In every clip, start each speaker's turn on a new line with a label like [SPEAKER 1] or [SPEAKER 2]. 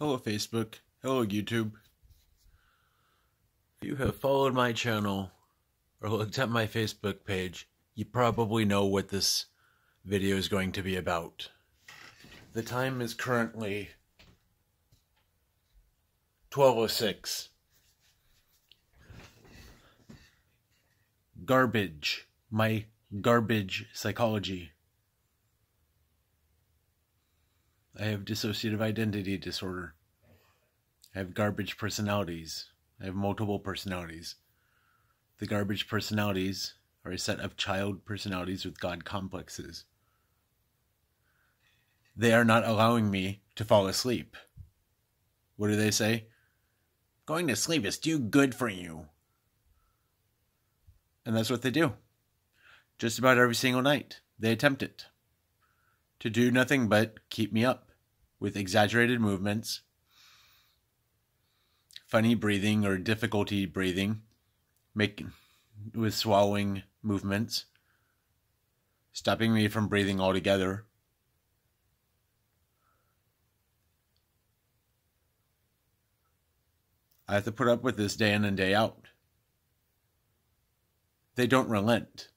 [SPEAKER 1] Hello, Facebook. Hello, YouTube. If you have followed my channel or looked at my Facebook page, you probably know what this video is going to be about. The time is currently 12.06. Garbage. My garbage psychology. I have dissociative identity disorder. I have garbage personalities. I have multiple personalities. The garbage personalities are a set of child personalities with God complexes. They are not allowing me to fall asleep. What do they say? Going to sleep is too good for you. And that's what they do. Just about every single night, they attempt it. To do nothing but keep me up with exaggerated movements, funny breathing or difficulty breathing, making with swallowing movements, stopping me from breathing altogether. I have to put up with this day in and day out. They don't relent.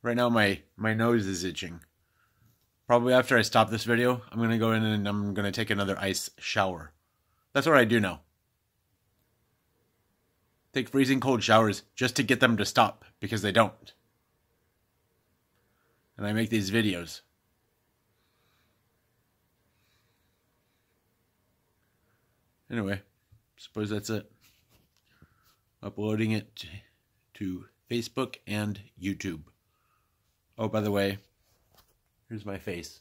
[SPEAKER 1] Right now my my nose is itching. Probably after I stop this video, I'm going to go in and I'm going to take another ice shower. That's what I do now. Take freezing cold showers just to get them to stop because they don't. And I make these videos. Anyway, suppose that's it. Uploading it to Facebook and YouTube. Oh, by the way, Here's my face.